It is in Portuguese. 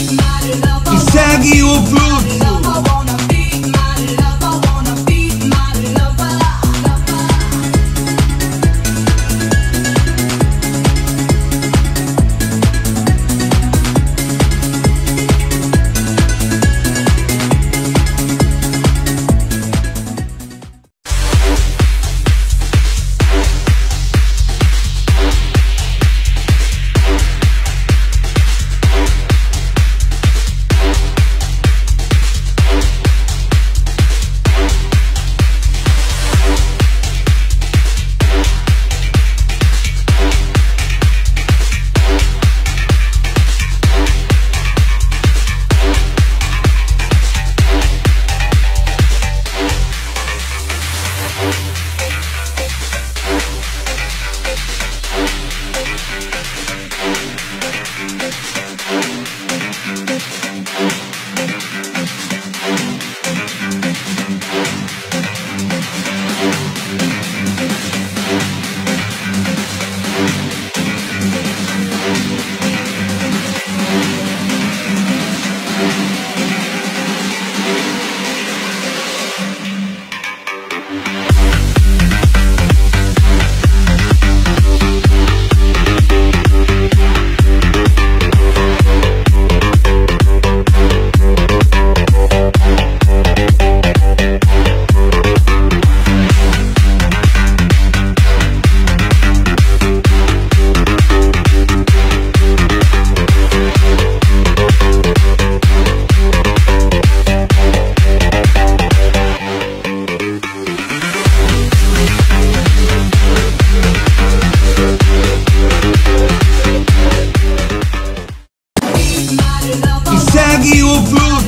E segue o fluxo. Segue o fluxo.